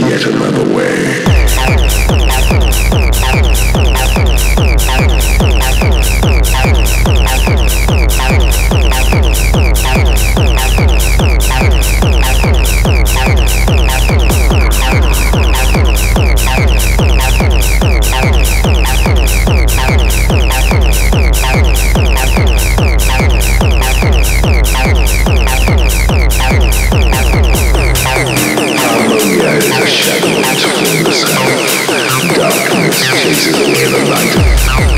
yet another way. Daylight.